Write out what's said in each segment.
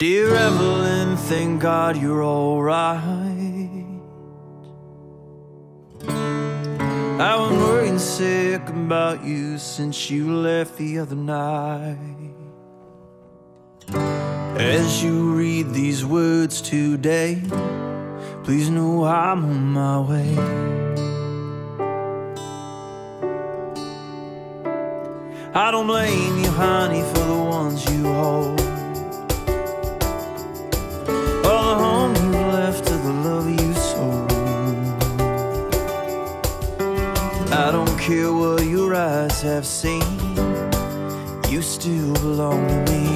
Dear Evelyn, thank God you're alright. I've been worrying sick about you since you left the other night. As you read these words today, please know I'm on my way. I don't blame you, honey, for the ones you hold. Your eyes have seen, you still belong to me.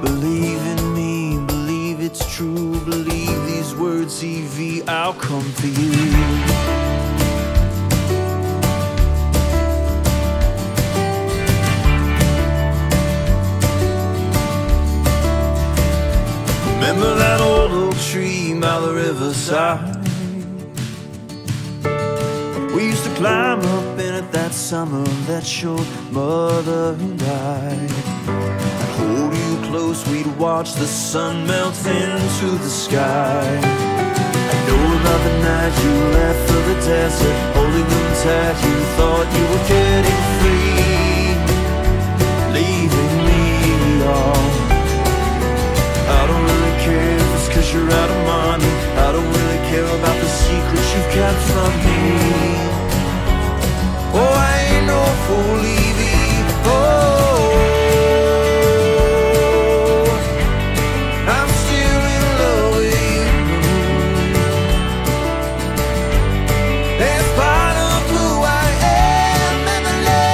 Believe in me, believe it's true, believe these words, Evie, I'll come for you. Remember that old oak tree by the riverside? We used to climb up in it that summer that your mother died. I'd hold you close, we'd watch the sun melt into the sky. I know about the night you left for the desert, holding on tight, you thought you were getting free, leaving me all. I don't really care if it's cause you're out of money I don't really care about the secrets you've kept from me. Oh, I ain't no fool, Evie. Oh I'm still in love with you. It's part of who I am, Emily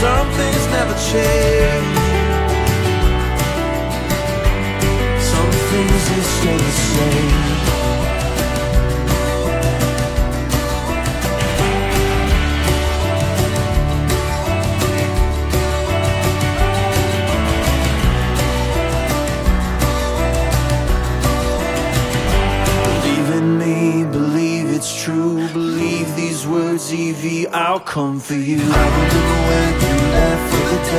Some things never change stay the same. Believe in me, believe it's true, believe these words, Evie, I'll come for you. I remember when you left for the desert,